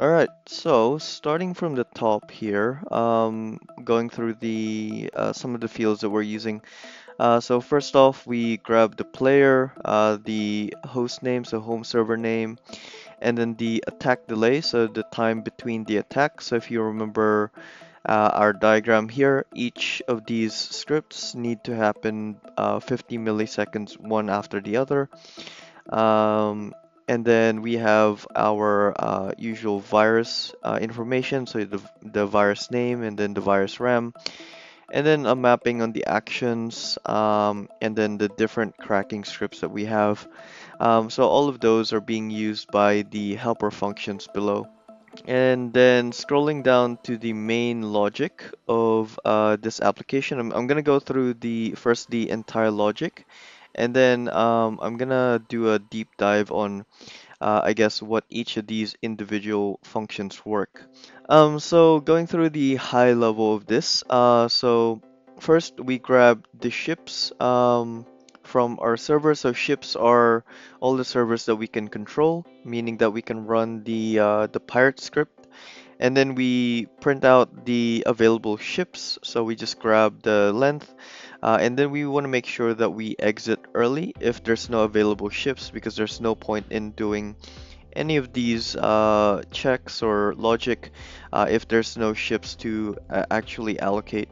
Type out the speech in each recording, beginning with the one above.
Alright, so starting from the top here, um, going through the uh, some of the fields that we're using. Uh, so first off, we grab the player, uh, the host name, so home server name, and then the attack delay, so the time between the attacks. So if you remember uh, our diagram here, each of these scripts need to happen uh, 50 milliseconds one after the other. Um, and then we have our uh, usual virus uh, information, so the, the virus name and then the virus RAM, and then a mapping on the actions, um, and then the different cracking scripts that we have. Um, so all of those are being used by the helper functions below. And then scrolling down to the main logic of uh, this application, I'm, I'm going to go through the first the entire logic and then um, I'm gonna do a deep dive on, uh, I guess, what each of these individual functions work. Um, so going through the high level of this, uh, so first we grab the ships um, from our server. So ships are all the servers that we can control, meaning that we can run the uh, the pirate script and then we print out the available ships so we just grab the length uh, and then we want to make sure that we exit early if there's no available ships because there's no point in doing any of these uh, checks or logic uh, if there's no ships to uh, actually allocate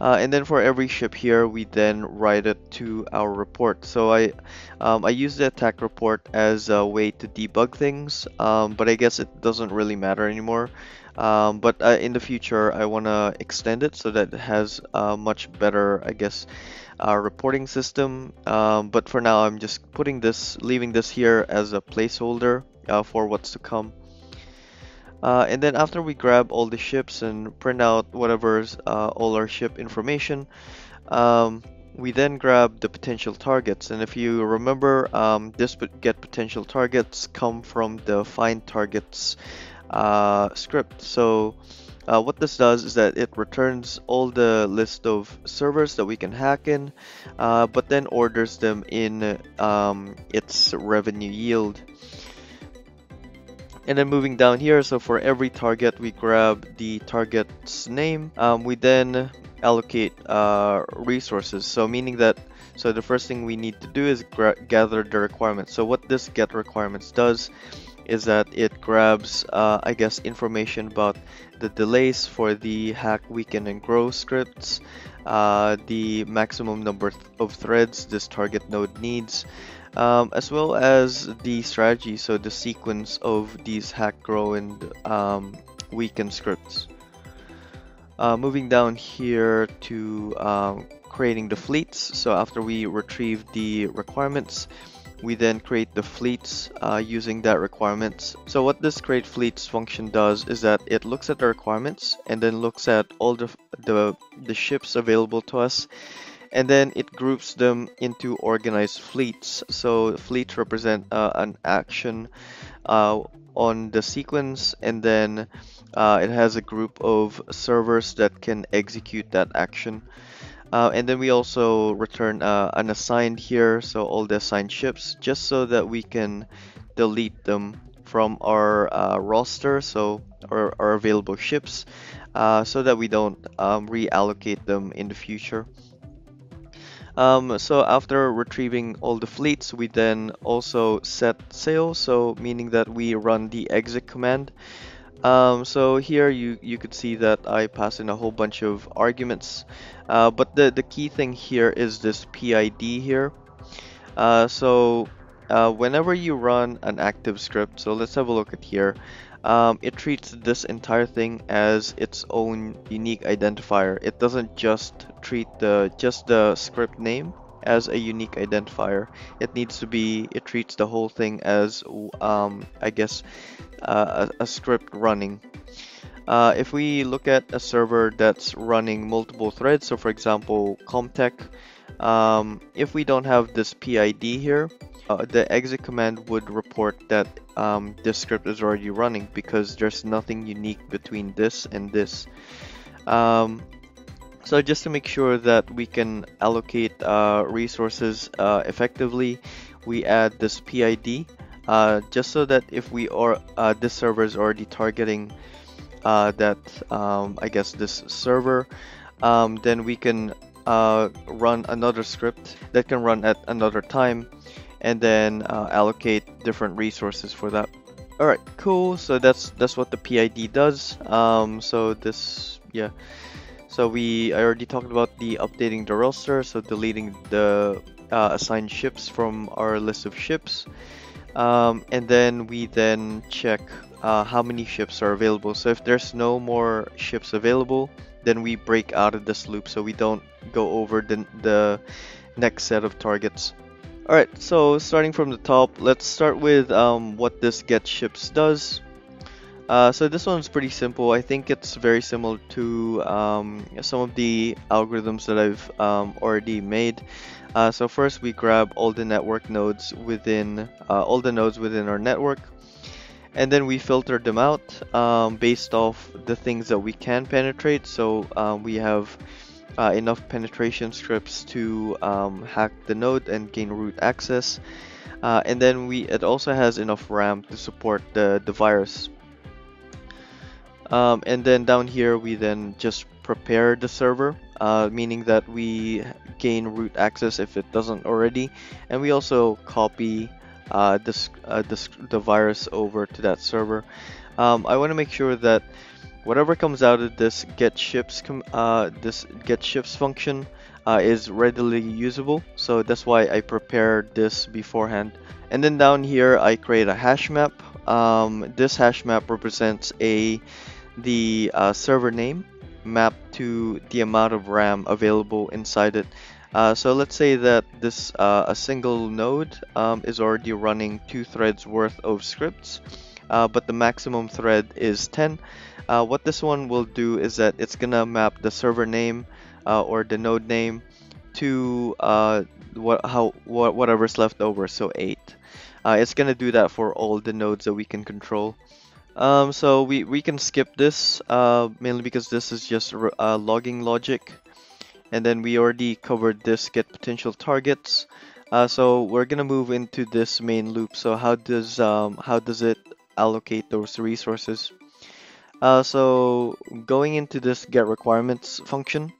uh, and then for every ship here, we then write it to our report. So I, um, I use the attack report as a way to debug things, um, but I guess it doesn't really matter anymore. Um, but uh, in the future, I want to extend it so that it has a much better, I guess, uh, reporting system. Um, but for now, I'm just putting this, leaving this here as a placeholder uh, for what's to come. Uh, and then after we grab all the ships and print out whatever's uh, all our ship information, um, we then grab the potential targets. And if you remember, um, this would get potential targets come from the find targets uh, script. So uh, what this does is that it returns all the list of servers that we can hack in, uh, but then orders them in um, its revenue yield. And then moving down here, so for every target, we grab the target's name. Um, we then allocate uh, resources. So meaning that, so the first thing we need to do is gather the requirements. So what this get requirements does is that it grabs, uh, I guess, information about the delays for the hack weaken and grow scripts, uh, the maximum number of threads this target node needs, um, as well as the strategy, so the sequence of these hack, grow, and um, weaken scripts. Uh, moving down here to um, creating the fleets. So after we retrieve the requirements, we then create the fleets uh, using that requirements. So what this create fleets function does is that it looks at the requirements and then looks at all the, the, the ships available to us and then it groups them into organized fleets. So fleets represent uh, an action uh, on the sequence, and then uh, it has a group of servers that can execute that action. Uh, and then we also return uh, an assigned here, so all the assigned ships, just so that we can delete them from our uh, roster, so our, our available ships, so that we don't um, reallocate them in the future. Um, so after retrieving all the fleets, we then also set sail, so meaning that we run the exec command. Um, so here you, you could see that I pass in a whole bunch of arguments, uh, but the, the key thing here is this PID here. Uh, so uh, whenever you run an active script, so let's have a look at here um, it treats this entire thing as its own unique identifier. It doesn't just treat the just the script name as a unique identifier. It needs to be, it treats the whole thing as, um, I guess, uh, a, a, script running. Uh, if we look at a server that's running multiple threads, so for example, comptek, um, if we don't have this PID here, uh, the exec command would report that um, this script is already running because there's nothing unique between this and this. Um, so just to make sure that we can allocate uh, resources uh, effectively, we add this PID uh, just so that if we are uh, this server is already targeting uh, that um, I guess this server, um, then we can uh, run another script that can run at another time and then uh, allocate different resources for that. Alright, cool. So that's that's what the PID does. Um, so this, yeah. So we I already talked about the updating the roster, so deleting the uh, assigned ships from our list of ships. Um, and then we then check uh, how many ships are available. So if there's no more ships available, then we break out of this loop so we don't go over the, the next set of targets. Alright, so starting from the top, let's start with um, what this get ships does. Uh, so this one's pretty simple. I think it's very similar to um, some of the algorithms that I've um, already made. Uh, so first we grab all the network nodes within uh, all the nodes within our network and then we filter them out um, based off the things that we can penetrate. So um, we have uh, enough penetration scripts to um, hack the node and gain root access. Uh, and then we it also has enough RAM to support the, the virus. Um, and then down here we then just prepare the server uh, meaning that we gain root access if it doesn't already. And we also copy uh, this, uh, this, the virus over to that server. Um, I want to make sure that whatever comes out of this get ships uh, this get ships function uh, is readily usable. So that's why I prepared this beforehand. And then down here I create a hash map. Um, this hash map represents a the uh, server name mapped to the amount of RAM available inside it. Uh, so let's say that this uh, a single node um, is already running two threads worth of scripts, uh, but the maximum thread is 10. Uh, what this one will do is that it's gonna map the server name uh, or the node name to uh, what how what whatever's left over, so 8. it's gonna do that for all the nodes that we can control. Um, so we, we can skip this uh, mainly because this is just uh, logging logic. And then we already covered this get potential targets. Uh, so we're gonna move into this main loop. So how does um, how does it allocate those resources? Uh, so going into this get requirements function.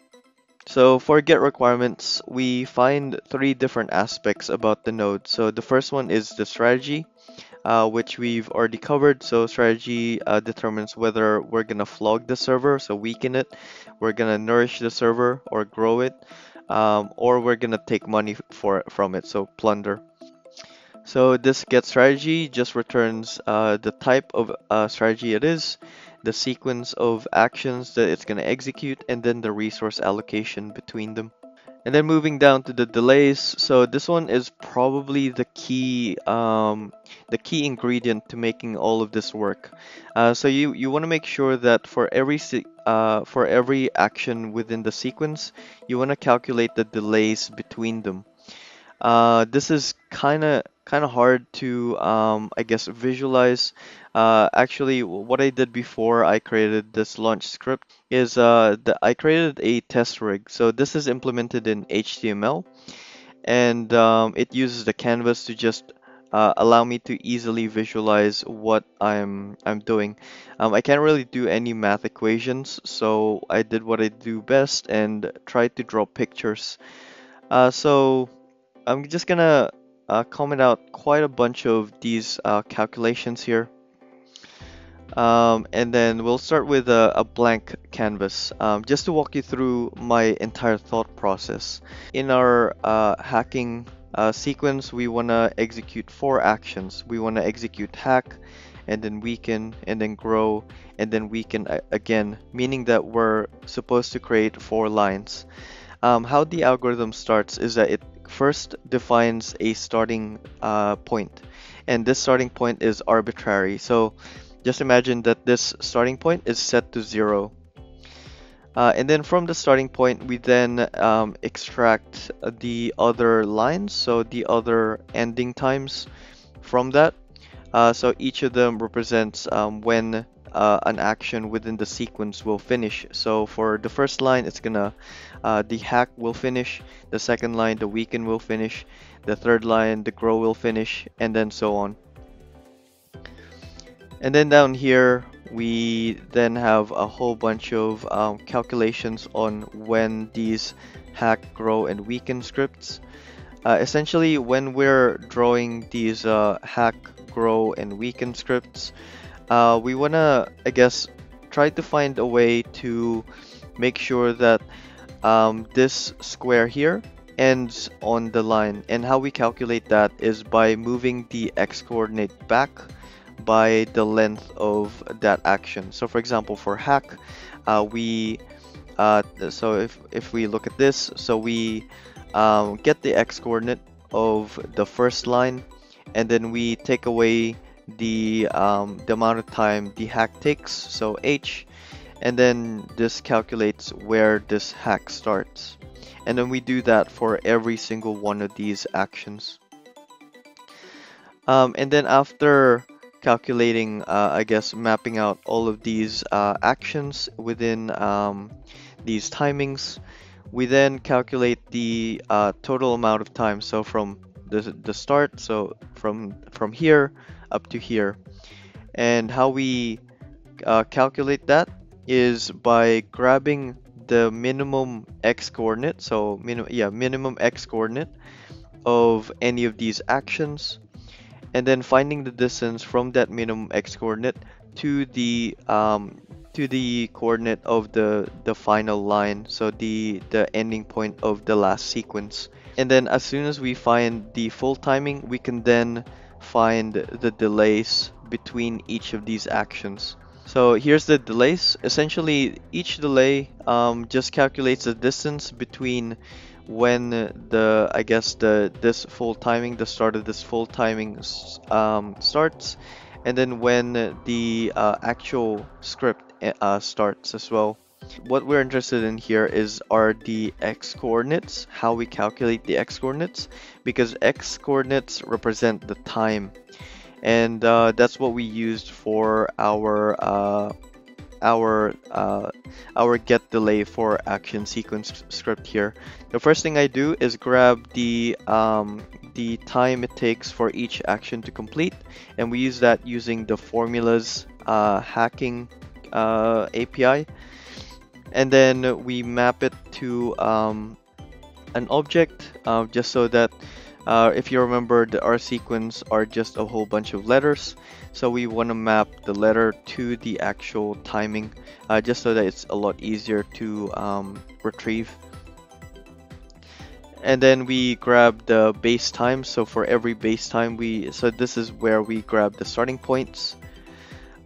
So for get requirements we find three different aspects about the node. So the first one is the strategy uh, which we've already covered. So strategy uh, determines whether we're gonna flog the server, so weaken it, we're gonna nourish the server or grow it, um, or we're gonna take money for from it, so plunder. So this get strategy just returns uh, the type of uh, strategy it is, the sequence of actions that it's gonna execute, and then the resource allocation between them. And then moving down to the delays, so this one is probably the key um, the key ingredient to making all of this work. Uh, so you, you want to make sure that for every uh, for every action within the sequence, you want to calculate the delays between them. Uh, this is kind of kind of hard to um, I guess visualize uh, actually what I did before I created this launch script is uh, that I created a test rig so this is implemented in HTML and um, it uses the canvas to just uh, allow me to easily visualize what I'm I'm doing. Um, I can't really do any math equations, so I did what I do best and tried to draw pictures. Uh, so I'm just gonna uh, comment out quite a bunch of these uh, calculations here. Um, and then we'll start with a, a blank canvas um, just to walk you through my entire thought process. In our uh, hacking uh, sequence, we want to execute four actions. We want to execute hack, and then weaken, and then grow, and then weaken again, meaning that we're supposed to create four lines. Um, how the algorithm starts is that it first defines a starting uh, point, and this starting point is arbitrary. So just imagine that this starting point is set to zero. Uh, and then from the starting point, we then um, extract the other lines, so the other ending times from that. Uh, so each of them represents um, when uh, an action within the sequence will finish. So for the first line, it's gonna, uh, the hack will finish. The second line, the weaken will finish. The third line, the grow will finish, and then so on. And then down here, we then have a whole bunch of um, calculations on when these hack, grow, and weaken scripts. Uh, essentially, when we're drawing these uh, hack, grow, and weaken scripts, uh, we want to, I guess, try to find a way to make sure that um, this square here ends on the line. And how we calculate that is by moving the x coordinate back by the length of that action. So for example, for hack, uh, we uh, so if if we look at this, so we um, get the x coordinate of the first line, and then we take away the um, the amount of time the hack takes, so h, and then this calculates where this hack starts, and then we do that for every single one of these actions. Um, and then after calculating, uh, I guess, mapping out all of these uh, actions within um, these timings. We then calculate the uh, total amount of time. So from the, the start, so from from here up to here. And how we uh, calculate that is by grabbing the minimum x coordinate, so minimum yeah minimum x coordinate of any of these actions and then finding the distance from that minimum x coordinate to the um, to the coordinate of the the final line so the the ending point of the last sequence. And then as soon as we find the full timing we can then find the delays between each of these actions so here's the delays. Essentially each delay um, just calculates the distance between when the I guess the this full timing the start of this full timing um, starts and then when the uh, actual script eh, uh, starts as well. What we're interested in here is are the x coordinates how we calculate the x coordinates because x coordinates represent the time and uh, that's what we used for our uh, our uh, our get delay for action sequence script here. The first thing I do is grab the um, the time it takes for each action to complete, and we use that using the formulas uh, hacking uh, API, and then we map it to um, an object uh, just so that uh, if you remember, the R sequence are just a whole bunch of letters. So we want to map the letter to the actual timing uh, just so that it's a lot easier to um, retrieve. And then we grab the base time. So for every base time, we so this is where we grab the starting points.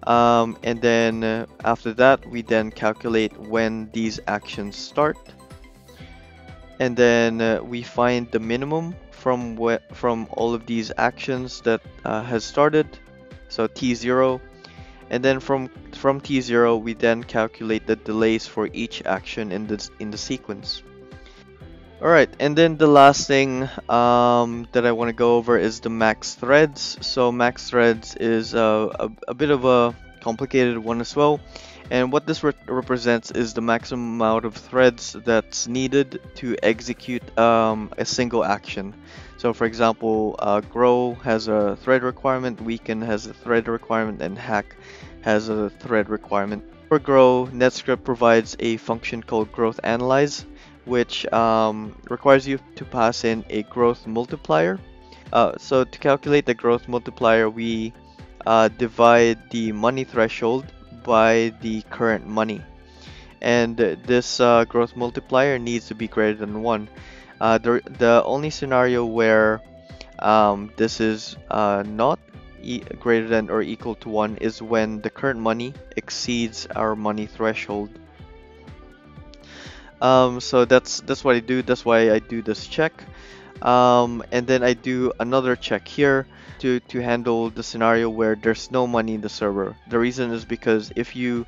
Um, and then uh, after that, we then calculate when these actions start. And then uh, we find the minimum from from all of these actions that uh, has started so t0 and then from from t0 we then calculate the delays for each action in this in the sequence Alright, and then the last thing um, that I want to go over is the max threads. So max threads is a, a bit of a complicated one as well. And what this re represents is the maximum amount of threads that's needed to execute um, a single action. So for example, uh, grow has a thread requirement, weaken has a thread requirement, and hack has a thread requirement. For grow, NetScript provides a function called growth analyze, which um, requires you to pass in a growth multiplier. Uh, so to calculate the growth multiplier, we uh, divide the money threshold by the current money. And this uh, growth multiplier needs to be greater than 1. Uh, the, the only scenario where um, this is uh, not e greater than or equal to 1 is when the current money exceeds our money threshold. Um, so that's that's what I do. That's why I do this check. Um, and then I do another check here to, to handle the scenario where there's no money in the server. The reason is because if you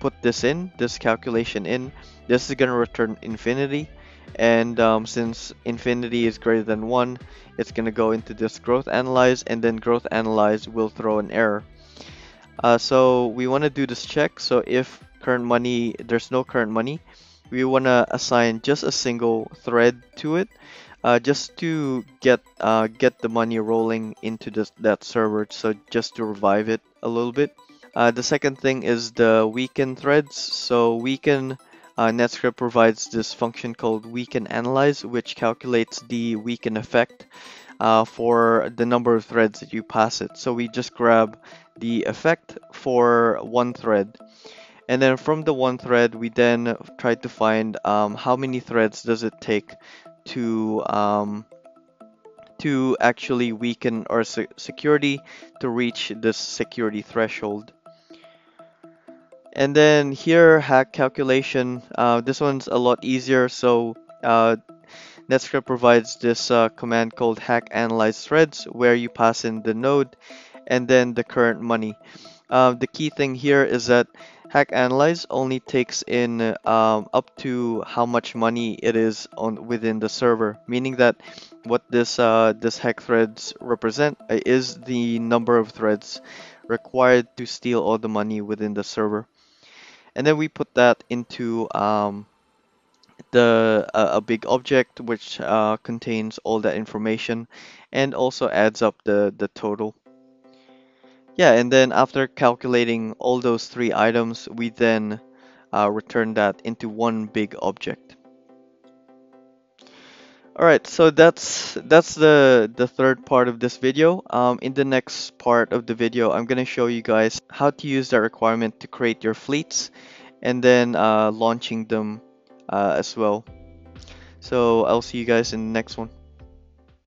put this in, this calculation in, this is going to return infinity. And um, since infinity is greater than 1 it's going to go into this growth analyze and then growth analyze will throw an error. Uh, so we want to do this check. So if current money there's no current money we want to assign just a single thread to it uh, just to get uh, get the money rolling into that server so just to revive it a little bit Uh, the second thing is the weaken threads. So weaken uh, Netscript provides this function called weaken analyze, which calculates the weaken effect uh, for the number of threads that you pass it. So we just grab the effect for one thread. And then from the one thread, we then try to find um, how many threads does it take to um, to actually weaken our se security to reach this security threshold. And then here, hack calculation. Uh, this one's a lot easier. So uh, Netscript provides this uh, command called hack analyze threads where you pass in the node and then the current money. Uh, the key thing here is that hack analyze only takes in um, up to how much money it is on within the server, meaning that what this uh, this hack threads represent uh, is the number of threads required to steal all the money within the server. And then we put that into um, the uh, a big object which uh, contains all that information and also adds up the the total yeah and then after calculating all those three items we then uh, return that into one big object Alright, so that's that's the the third part of this video. Um, in the next part of the video, I'm gonna show you guys how to use that requirement to create your fleets and then uh, launching them uh, as well. So I'll see you guys in the next one.